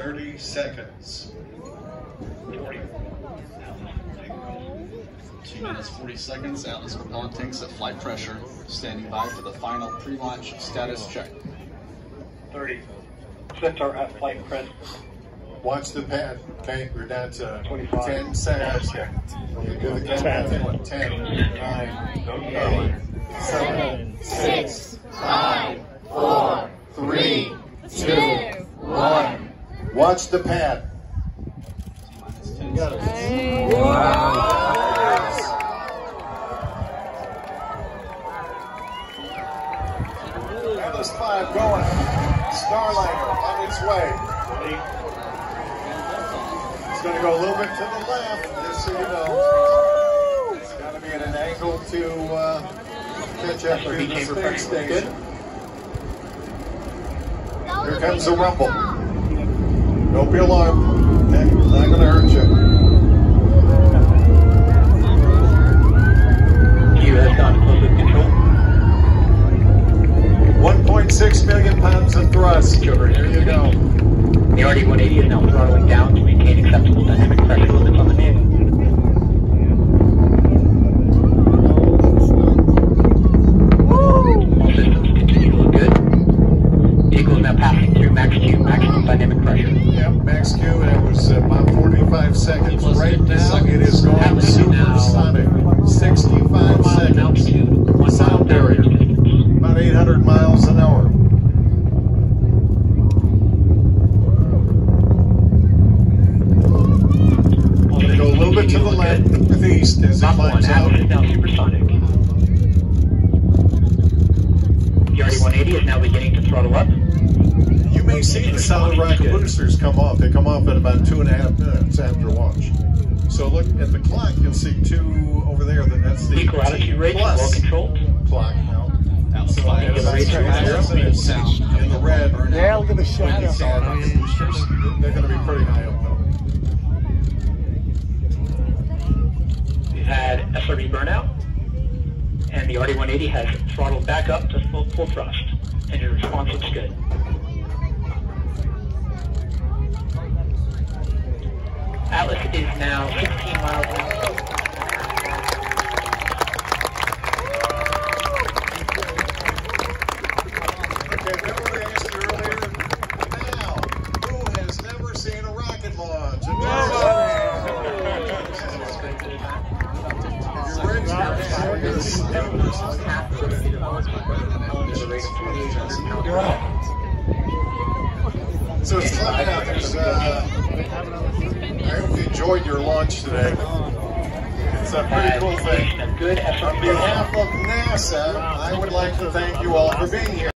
30 seconds. 40. Two minutes, 40 seconds. Atlas propellant tanks at flight pressure. Standing by for the final pre-launch status check. 30. Centaur at flight press. Watch the pad. Okay, we're down to 25. 10 seconds. You do the countdown. 10, 9, 8, 7, Watch the pad. Atlas 5 going. Starliner on its way. It's going to go a little bit to the left, just so you know. It's got to be at an angle to uh, catch up to the space station. Here comes the rumble. Don't be alarmed. It's not going to hurt you. Has gone close control. 1.6 million pounds of thrust. There you go. The RD-180 is now throttling down to maintain acceptable dynamic pressure limits on the vehicle. All systems continue to look good. Vehicle is now passing through max Q, maximum dynamic pressure. Yep, max Q, and it was about 45 seconds. Plus Right 50 now, seconds. it is going Atlas is now supersonic. 65 Mile an seconds. altitude, one Sound mile barrier. distance. About 800 miles an hour. All Go a systems little bit to continue the look left, good. northeast as it Mach 1, climbs out. Atlas is now supersonic. The RD-180 is now beginning to throttle up. You may see the solid rocket boosters come off. They come off at about two and a half minutes after launch. So look at the clock. You'll see two over there. That's the Vehicle attitude rate is well plus controlled. clock now. Atlas So 5 it's is about rates two are higher. minutes sound in the red. Yeah, look at the shadow. solid rocket boosters. They're going to be pretty high up though. We've SRB burnout, and the RD-180 has throttled back up to full, full thrust, and your response looks good. Atlas is now 16 miles an hour. Okay, remember what I asked you earlier? Now, who has never seen a rocket launch? And If you're So it's fun out. There's, uh, I hope you enjoyed your lunch today. It's a pretty cool thing. On behalf of NASA, I would like to thank you all for being here.